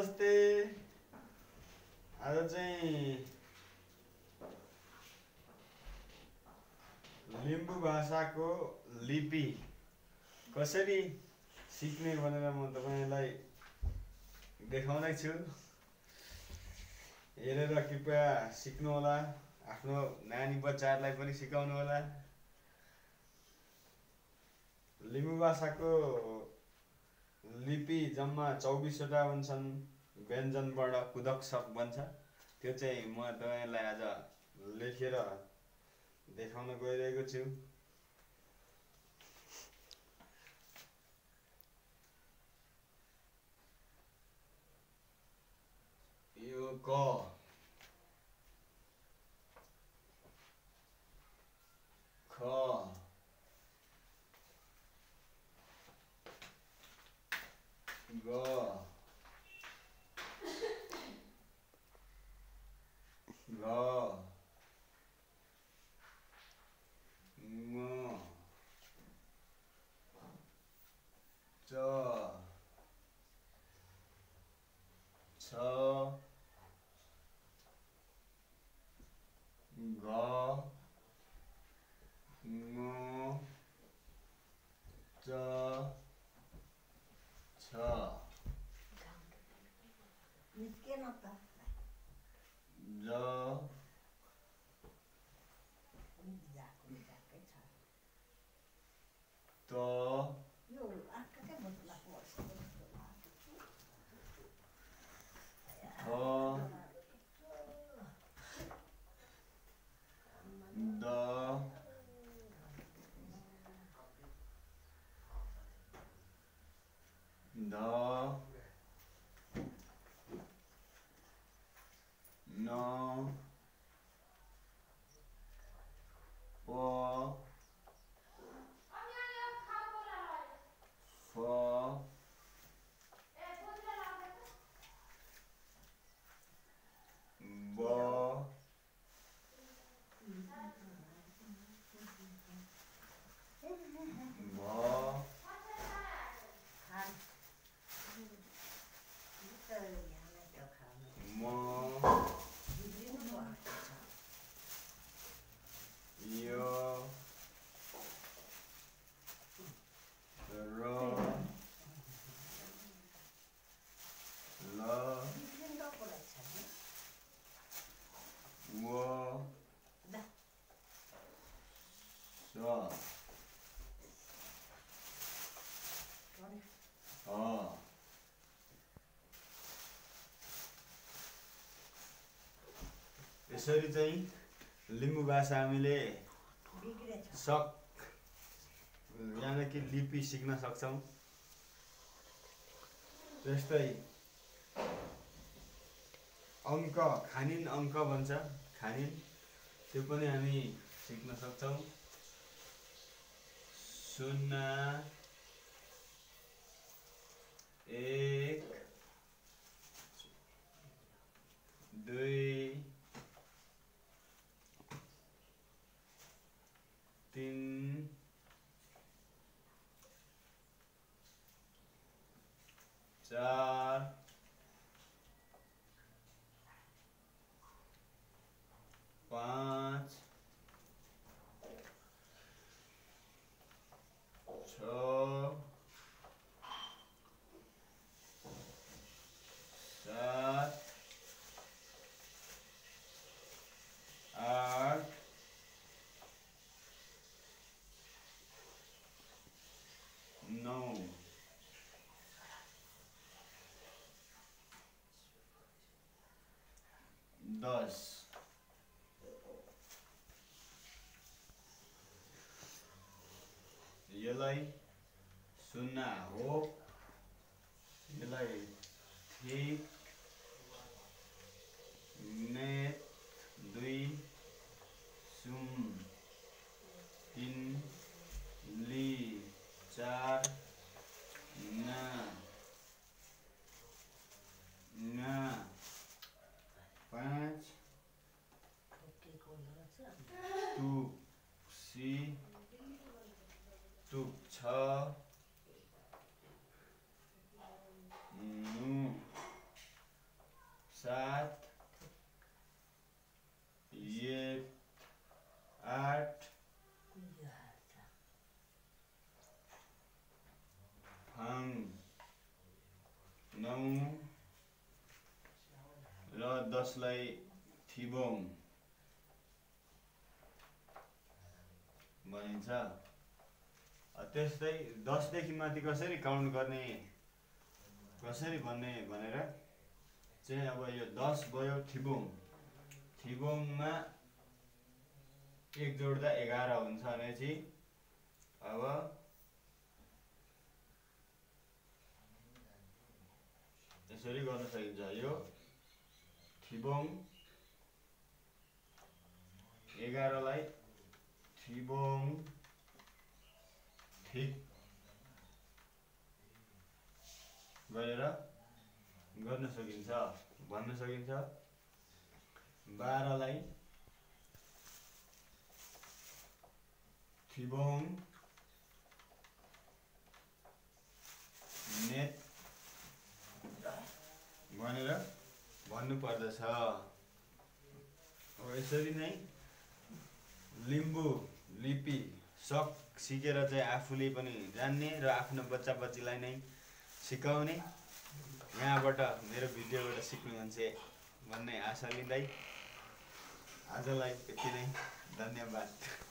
नमस्ते आज चाहिँ लिम्बू भाषाको लिपि। कसरी सिक्ने भनेर म तपाईँलाई देखाउने छु। हेरेर कृपया सिक्नुहोला। आफ्नो नानी बच्चाहरूलाई पनि सिकाउनुहोला। लिम्बू भाषाको लिपि जम्मा चौबिसवटा हुन्छन् व्यञ्जनबाट कुदक बन्छ। त्यो चाहिँ म तपाईँलाई आज लेखेर देखाउन गइरहेको छु। यो क 가, 가, 마, 자, 자, 가, 마, 자. さあ見つけなったじゃあ。न प र ल व स ह यसरी चाहिँ लिम्बू भाषा हामीले सक यानि कि लिपि सिक्न सक्छौँ। जस्तै अङ्क खानिन अङ्क भन्छ खानिन त्यो पनि हामी सिक्न सक्छौँ। शून्य एक John. दस यसलाई शून्य हो यसलाई ठिक नेट दुई सुम तिन ली चार ना ना पाँच ठोकेको रहेछ टुक सी टुक छ नौ र दसलाई थिबोङ भनिन्छ। त्यस्तै दसदेखि माथि कसरी काउन्ट गर्ने कसरी भन्ने भनेर चाहिँ अब यो दस भयो थिबोङ। थिबोङमा एक जोड्दा एघार हुन्छ भनेपछि अब यसरी गर्न सकिन्छ यो थिबोङ एघारलाई थिबोङ ठिक गरेर गर्न सकिन्छ भन्न सकिन्छ बाह्रलाई थिबोङ नेट भनेर भन्नु पर्दछ। यसरी नै लिम्बू लिपि सक सिकेर चाहिँ आफूले पनि जान्ने र आफ्नो बच्चा बच्चीलाई नै सिकाउने। यहाँबाट मेरो भिडियोबाट सिक्नु मान्छे भन्ने आशा लिँदै आजलाई यति नै। धन्यवाद।